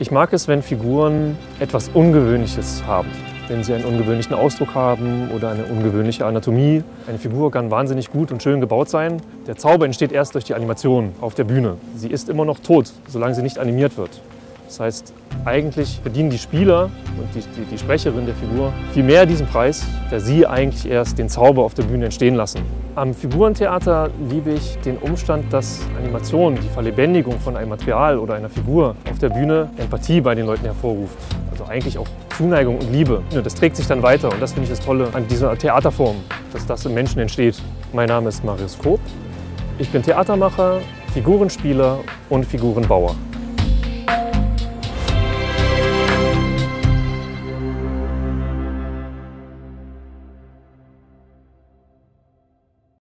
Ich mag es, wenn Figuren etwas Ungewöhnliches haben. Wenn sie einen ungewöhnlichen Ausdruck haben oder eine ungewöhnliche Anatomie. Eine Figur kann wahnsinnig gut und schön gebaut sein. Der Zauber entsteht erst durch die Animation auf der Bühne. Sie ist immer noch tot, solange sie nicht animiert wird. Das heißt, eigentlich verdienen die Spieler und die, die, die, Sprecherin der Figur viel mehr diesen Preis, da sie eigentlich erst den Zauber auf der Bühne entstehen lassen. Am Figurentheater liebe ich den Umstand, dass Animation, die Verlebendigung von einem Material oder einer Figur auf der Bühne Empathie bei den Leuten hervorruft. Also eigentlich auch Zuneigung und Liebe. Das trägt sich dann weiter und das finde ich das Tolle an dieser Theaterform, dass das im Menschen entsteht. Mein Name ist Marius Koop. Ich bin Theatermacher, Figurenspieler und Figurenbauer.